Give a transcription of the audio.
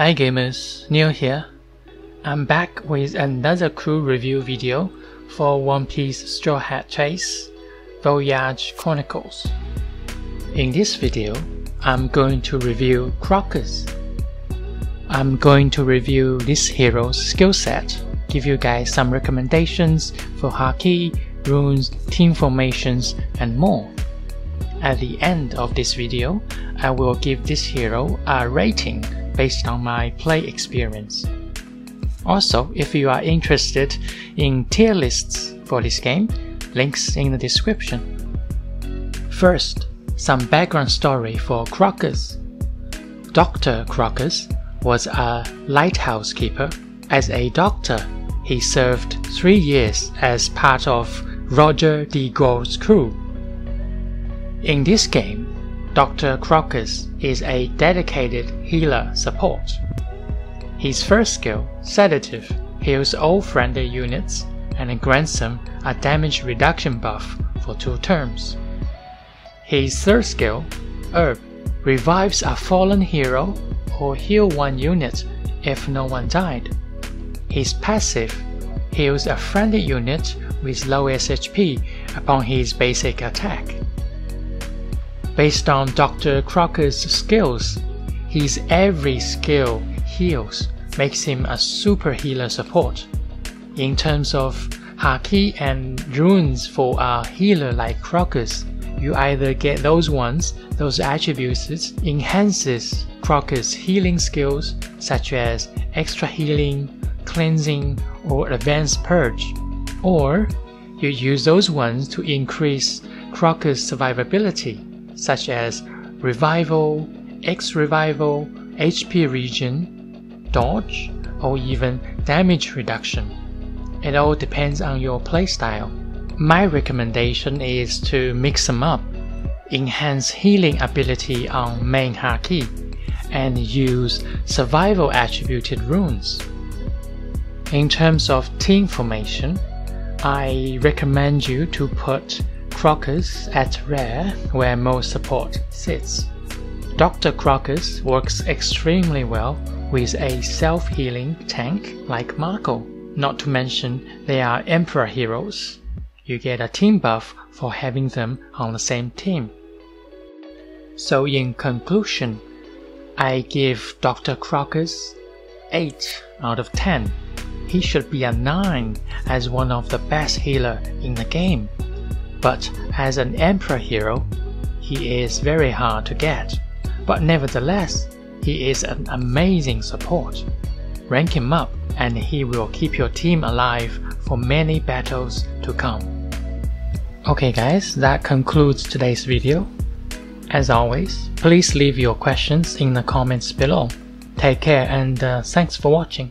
Hi gamers, Neo here. I'm back with another crew review video for One Piece Straw Hat Chase Voyage Chronicles. In this video, I'm going to review Crocus. I'm going to review this hero's skill set, give you guys some recommendations for Haki, runes, team formations, and more. At the end of this video, I will give this hero a rating based on my play experience. Also, if you are interested in tier lists for this game, links in the description. First, some background story for Crocus. Dr. Crocus was a lighthouse keeper. As a doctor, he served three years as part of Roger de Gaulle's crew. In this game, Dr. Crocus is a dedicated healer support. His first skill, Sedative, heals all friendly units and grants them a damage reduction buff for two turns. His third skill, Herb, revives a fallen hero or heal one unit if no one died. His passive heals a friendly unit with low SHP upon his basic attack. Based on Dr. Crocus' skills, his every skill heals, makes him a super healer support. In terms of Haki and runes for a healer like Crocus, you either get those ones, those attributes enhances Crocus' healing skills such as extra healing, cleansing, or advanced purge, or you use those ones to increase Crocus' survivability such as revival, X revival, HP regen, dodge, or even damage reduction. It all depends on your playstyle. My recommendation is to mix them up, enhance healing ability on main Haki, and use survival attributed runes. In terms of team formation, I recommend you to put Crocus at rare where most support sits. Dr. Crocus works extremely well with a self-healing tank like Marco. Not to mention they are Emperor heroes. You get a team buff for having them on the same team. So in conclusion, I give Dr. Crocus 8 out of 10. He should be a 9 as one of the best healer in the game but as an Emperor hero, he is very hard to get. But nevertheless, he is an amazing support. Rank him up and he will keep your team alive for many battles to come. Okay guys, that concludes today's video. As always, please leave your questions in the comments below. Take care and uh, thanks for watching.